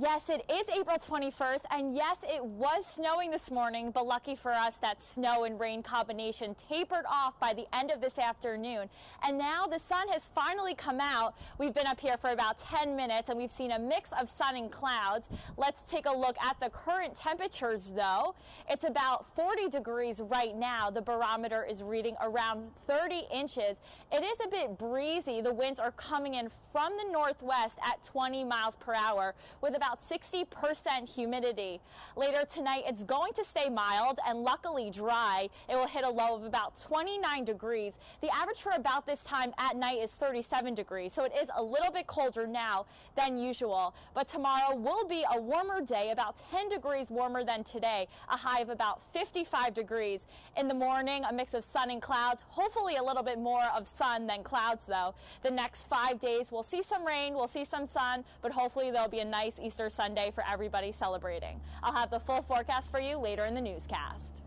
Yes, it is April 21st, and yes, it was snowing this morning, but lucky for us, that snow and rain combination tapered off by the end of this afternoon. And now the sun has finally come out. We've been up here for about 10 minutes, and we've seen a mix of sun and clouds. Let's take a look at the current temperatures, though. It's about 40 degrees right now. The barometer is reading around 30 inches. It is a bit breezy. The winds are coming in from the northwest at 20 miles per hour with about about 60% humidity. Later tonight, it's going to stay mild and luckily dry. It will hit a low of about 29 degrees. The average for about this time at night is 37 degrees, so it is a little bit colder now than usual. But tomorrow will be a warmer day, about 10 degrees warmer than today, a high of about 55 degrees. In the morning, a mix of sun and clouds, hopefully a little bit more of sun than clouds though. The next five days, we'll see some rain, we'll see some sun, but hopefully there'll be a nice Easter Sunday for everybody celebrating. I'll have the full forecast for you later in the newscast.